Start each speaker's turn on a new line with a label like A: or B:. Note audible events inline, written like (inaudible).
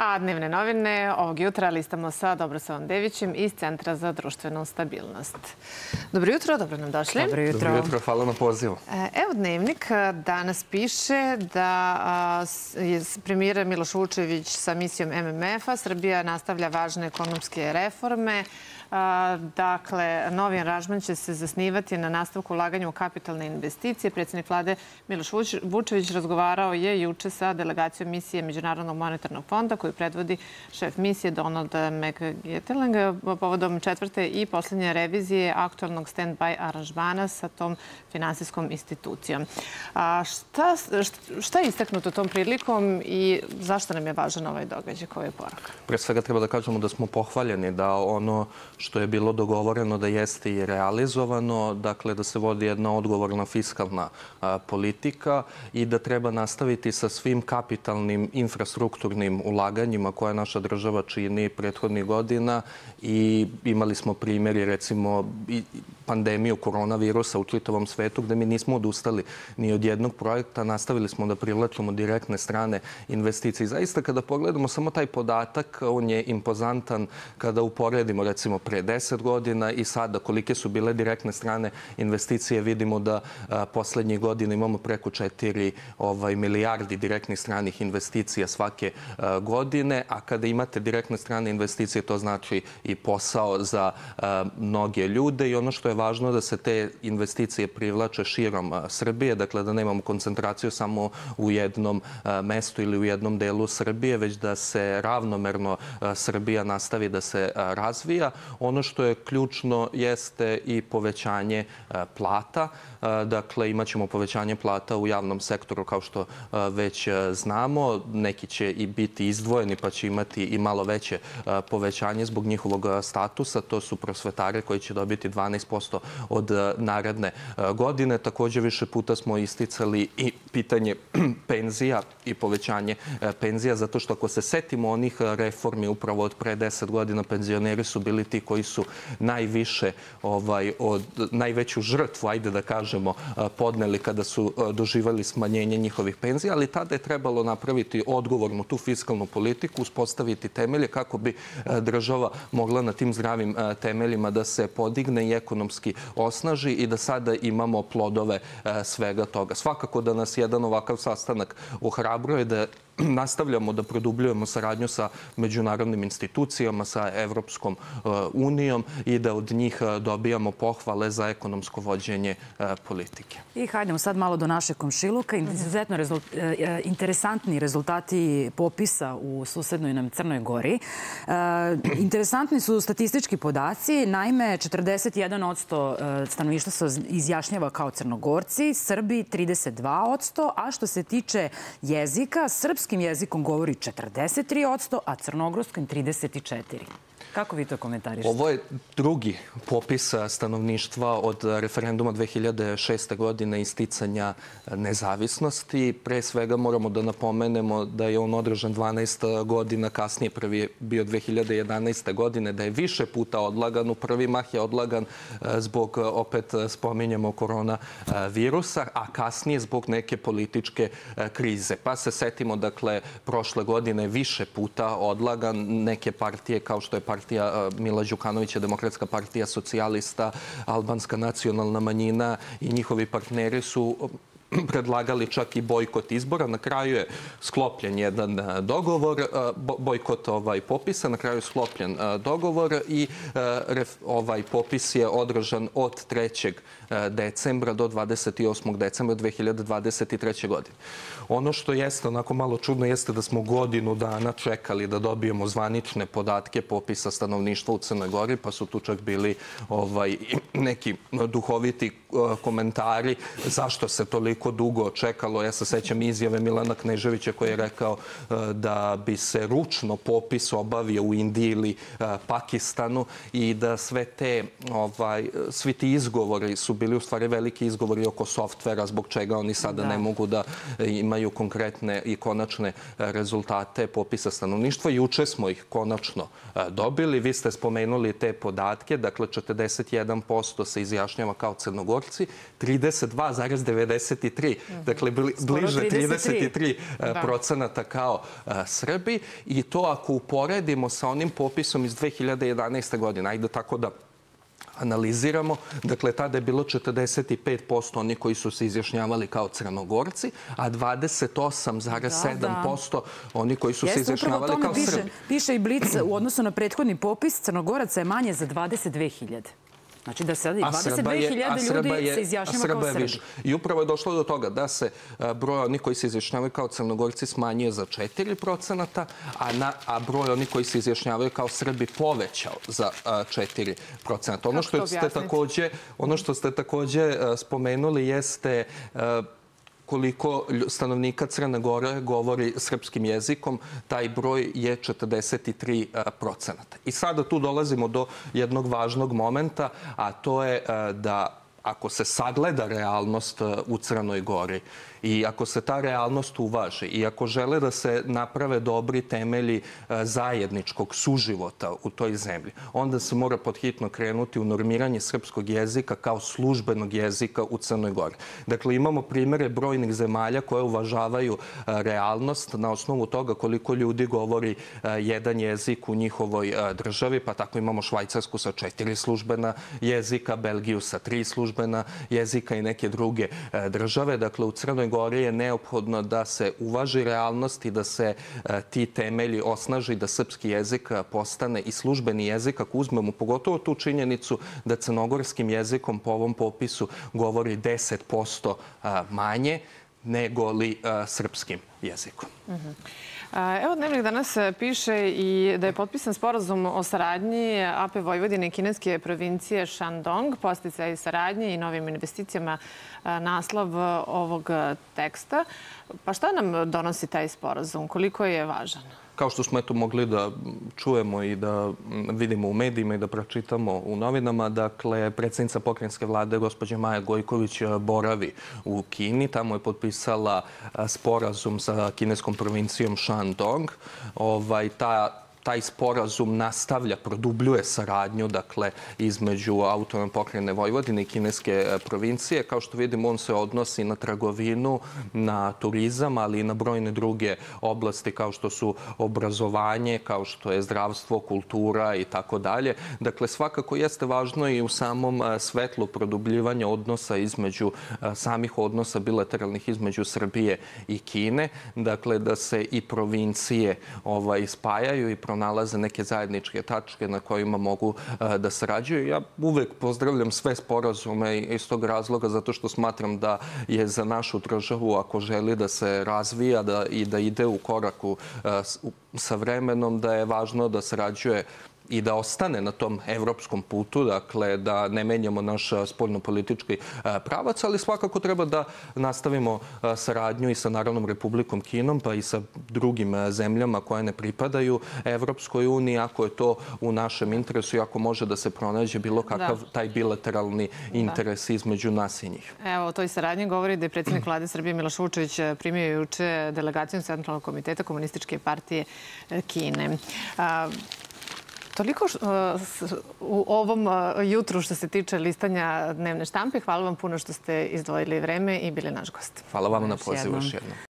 A: A dnevne novine ovog jutra listamo sa Dobrosavom Devićem iz Centra za društvenu stabilnost. Dobro jutro, dobro nam došli.
B: Dobro jutro.
C: Dobro jutro, hvala na pozivu.
A: E, evo dnevnik danas piše da je premijer Miloš Vučević sa misijom MMF-a. Srbija nastavlja važne ekonomske reforme. Dakle, novi aranžman će se zasnivati na nastavku ulaganja u kapitalne investicije. Predsednik vlade Miloš Vučević razgovarao je juče sa delegacijom misije Međunarodnog monetarnog fonda koju predvodi šef misije Donald McGetteling povodom četvrte i poslednje revizije aktualnog stand-by aranžmana sa tom finansijskom institucijom. A šta, šta je istaknuto tom prilikom i zašto nam je važan ovaj događaj? Koji je porak?
C: Pre svega treba da kažemo da smo pohvaljeni da ono što je bilo dogovoreno da jeste i realizovano, dakle da se vodi jedna odgovorna fiskalna a, politika i da treba nastaviti sa svim kapitalnim infrastrukturnim ulaganjima koje naša država čini prethodnih godina i imali smo primjeri recimo pandemiju koronavirusa u čitavom svetu gde mi nismo odustali ni od jednog projekta, nastavili smo da privlačimo direktne strane investicije. Zaista kada pogledamo samo taj podatak, on je impozantan kada uporedimo recimo pre 10 godina i sada kolike su bile direktne strane investicije. Vidimo da poslednjih godina imamo preko 4 ovaj, milijardi direktnih stranih investicija svake a, godine, a kada imate direktne strane investicije to znači i posao za a, mnoge ljude i ono što je važno da se te investicije privlače širom Srbije, dakle da nemamo koncentraciju samo u jednom mestu ili u jednom delu Srbije, već da se ravnomerno Srbija nastavi da se razvija. Ono što je ključno jeste i povećanje plata. Dakle, imaćemo povećanje plata u javnom sektoru kao što već znamo. Neki će i biti izdvojeni pa će imati i malo veće povećanje zbog njihovog statusa. To su prosvetare koji će dobiti 12% od naredne godine. Takođe, više puta smo isticali i pitanje (clears throat) penzija i povećanje penzija, zato što ako se setimo onih reformi upravo od pre 10 godina, penzioneri su bili ti koji su najviše, ovaj, od, najveću žrtvu, ajde da kažemo, podneli kada su doživali smanjenje njihovih penzija, ali tada je trebalo napraviti odgovornu tu fiskalnu politiku, uspostaviti temelje kako bi država mogla na tim zdravim temeljima da se podigne i ekonomski osnaži i da sada imamo plodove svega toga. Svakako da nas jedan ovakav sastanak ohrabruje da (clears throat) nastavljamo da produbljujemo saradnju sa međunarodnim institucijama, sa Evropskom unijom i da od njih dobijamo pohvale za ekonomsko vođenje politike.
B: I hajdemo sad malo do naše komšiluka. Izuzetno interesantni rezultati popisa u susednoj nam Crnoj Gori. Interesantni su statistički podaci. Naime, 41% stanovništva se izjašnjava kao crnogorci, Srbi 32%, a što se tiče jezika, srpski srpskim jezikom govori 43%, a crnogorskim 34%. Kako vi to komentarišete?
C: Ovo je drugi popis stanovništva od referenduma 2006. godine isticanja nezavisnosti. Pre svega moramo da napomenemo da je on održan 12 godina, kasnije prvi je bio 2011. godine, da je više puta odlagan. U prvi mah je odlagan zbog, opet spominjemo, korona virusa, a kasnije zbog neke političke krize. Pa se setimo, dakle, prošle godine više puta odlagan neke partije kao što je partija Mila Đukanovića, Demokratska partija socijalista, Albanska nacionalna manjina i njihovi partneri su (clears throat) predlagali čak i bojkot izbora. Na kraju je sklopljen jedan dogovor, bojkot ovaj popisa, na kraju je sklopljen dogovor i ovaj popis je održan od 3. decembra do 28. decembra 2023. godine. Ono što jeste onako malo čudno jeste da smo godinu dana čekali da dobijemo zvanične podatke popisa stanovništva u Crnoj Gori, pa su tu čak bili ovaj, (clears throat) neki duhoviti komentari zašto se toliko dugo čekalo. Ja se sećam izjave Milana Kneževića koji je rekao da bi se ručno popis obavio u Indiji ili Pakistanu i da sve te, ovaj, svi ti izgovori su bili u stvari veliki izgovori oko softvera zbog čega oni sada da. ne mogu da imaju konkretne i konačne e, rezultate popisa stanovništva. Juče smo ih konačno e, dobili. Vi ste spomenuli te podatke. Dakle, 41% se izjašnjava kao crnogorci, 32,93% 23, dakle bli, bliže
B: 33.
C: 33
A: Da.
C: procenata kao a, Srbi i to ako uporedimo sa onim popisom iz 2011. godine, ajde tako da analiziramo, dakle, tada je bilo 45% oni koji su se izjašnjavali kao crnogorci, a 28,7% oni koji su se
B: Jeste, o
C: izjašnjavali kao
B: piše,
C: Srbi.
B: piše i Blic u odnosu na prethodni popis Crnogoraca je manje za 22.000. Znači da sad i 22.000 ljudi se izjašnjava kao Srbi.
C: više. I upravo je došlo do toga da se a, broj onih koji se izjašnjavaju kao crnogorci smanjio za 4 procenata, a, na, a broj onih koji se izjašnjavaju kao Srbi povećao za a, 4 procenata. Ono što
A: to
C: ste takođe, ono što ste takođe a, spomenuli jeste koliko stanovnika Crne Gore govori srpskim jezikom, taj broj je 43 procenata. I sada tu dolazimo do jednog važnog momenta, a to je a, da ako se sagleda realnost a, u Crnoj Gori i ako se ta realnost uvaži i ako žele da se naprave dobri temelji a, zajedničkog suživota u toj zemlji, onda se mora podhitno krenuti u normiranje srpskog jezika kao službenog jezika u Crnoj Gori. Dakle, imamo primere brojnih zemalja koje uvažavaju a, realnost na osnovu toga koliko ljudi govori a, jedan jezik u njihovoj državi, pa tako imamo Švajcarsku sa četiri službena jezika, Belgiju sa tri službena jezika i neke druge države. Dakle, u Crnoj Gori je neophodno da se uvaži realnost i da se a, ti temelji osnaži, da srpski jezik a, postane i službeni jezik, ako uzmemo pogotovo tu činjenicu da crnogorskim jezikom po ovom popisu govori 10% a, manje nego li srpskim jezikom.
A: A, Evo, Dnevnik danas e, piše i da je potpisan sporazum o saradnji AP Vojvodine i kineske provincije Shandong, posticaj saradnje i novim investicijama e, naslov ovog e, teksta. Pa šta nam donosi taj sporazum? Koliko je važan?
C: Kao što smo eto mogli da čujemo i da mm, vidimo u medijima i da pročitamo u novinama, dakle, predsjednica pokrenjske vlade, gospođa Maja Gojković, e, boravi u Kini. Tamo je potpisala e, sporazum sa kineskom provincijom Shandong. Ovaj, ta taj sporazum nastavlja, produbljuje saradnju dakle, između autonomne pokrajine Vojvodine i kineske e, provincije. Kao što vidimo, on se odnosi na trgovinu, na turizam, ali i na brojne druge oblasti kao što su obrazovanje, kao što je zdravstvo, kultura i tako dalje. Dakle, svakako jeste važno i u samom e, svetlu produbljivanja odnosa između e, samih odnosa bilateralnih između Srbije i Kine. Dakle, da se i provincije ovaj, spajaju i pronalaze neke zajedničke tačke na kojima mogu a, da sarađuju. Ja uvek pozdravljam sve sporazume iz tog razloga zato što smatram da je za našu državu ako želi da se razvija da, i da ide u koraku u- sa vremenom da je važno da sarađuje i da ostane na tom evropskom putu, dakle da ne menjamo naš spoljnopolitički pravac, ali svakako treba da nastavimo saradnju i sa Narodnom republikom Kinom, pa i sa drugim zemljama koje ne pripadaju Evropskoj uniji, ako je to u našem interesu i ako može da se pronađe bilo kakav
A: Da.
C: taj bilateralni interes između nas i njih.
A: Evo, o toj saradnji govori da je predsjednik vlade Srbije Miloš Vučević primio juče delegaciju Centralnog komiteta Komunističke partije Kine. A, Toliko š- u ovom jutru što se tiče listanja dnevne štampe. Hvala vam puno što ste izdvojili vreme i bili naš gost.
C: Hvala vam na pozivu još jednom.